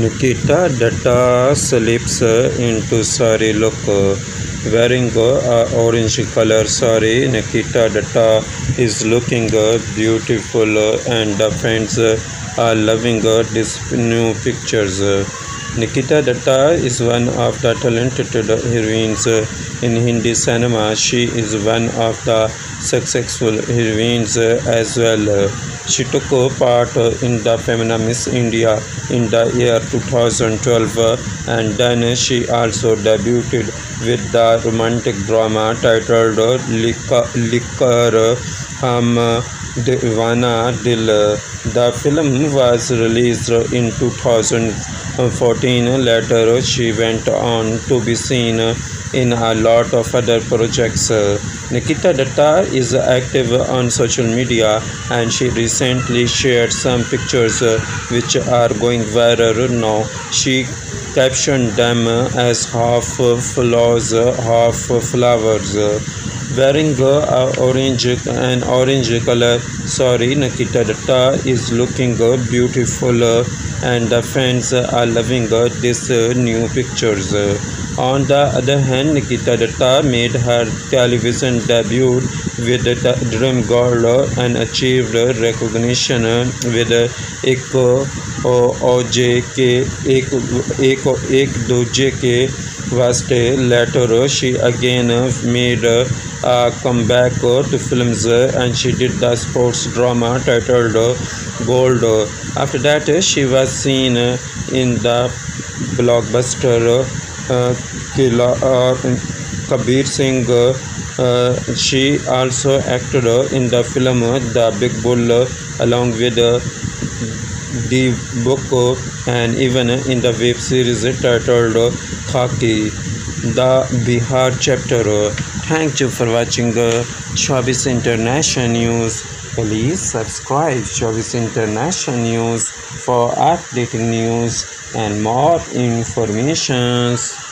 Nikita Dutta slips into sari look wearing a orange color sari. Nikita Dutta is looking beautiful and friends are loving these new pictures. Nikita Dutta is one of the talented heroines in Hindi cinema. She is one of the successful heroines as well. She took part in the Femina Miss India in the year 2012 and then she also debuted with the romantic drama titled Lekar Hum Deewana Dil. The film was released in 2014. Later, she went on to be seen in a lot of other projects. Nikita Dutta is active on social media and she recently shared some pictures which are going viral now. She captioned them as half flowers, half flowers wearing a uh, orange and orange color sorry Nikita Dutta is looking uh, beautiful uh, and the fans are loving this new pictures on the other hand Nikita Dutta made her television debut with the Dream Girl and achieved recognition with एक ओजे के Ek Ek Ek Duje ke Vaaste later she again made. Uh, a comeback uh, to films uh, and she did the sports drama titled Gold. After that, she was seen in the blockbuster uh, uh, Kabir Singh. Uh, she also acted in the film The Big Bull along with the book and even in the web series titled Khaki, the Bihar chapter. Thank you for watching Showbiz International News. Please subscribe Showbiz International News for updating news and more informations.